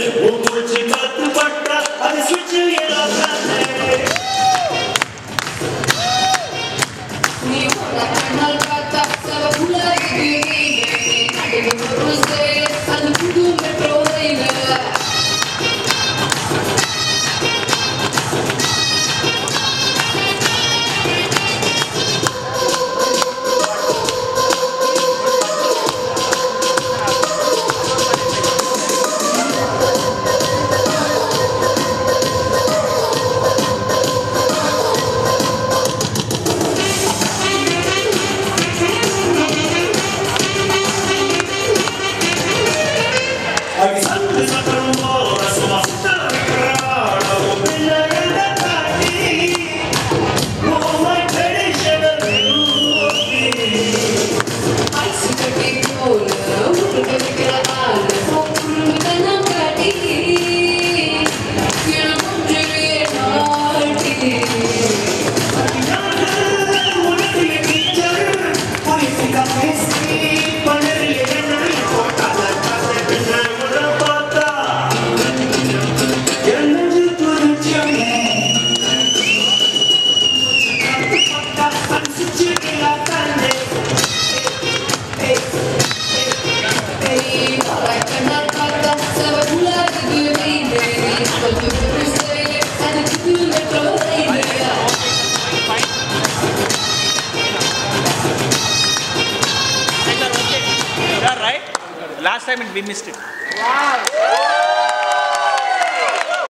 Thank you. Last time we missed it. Wow.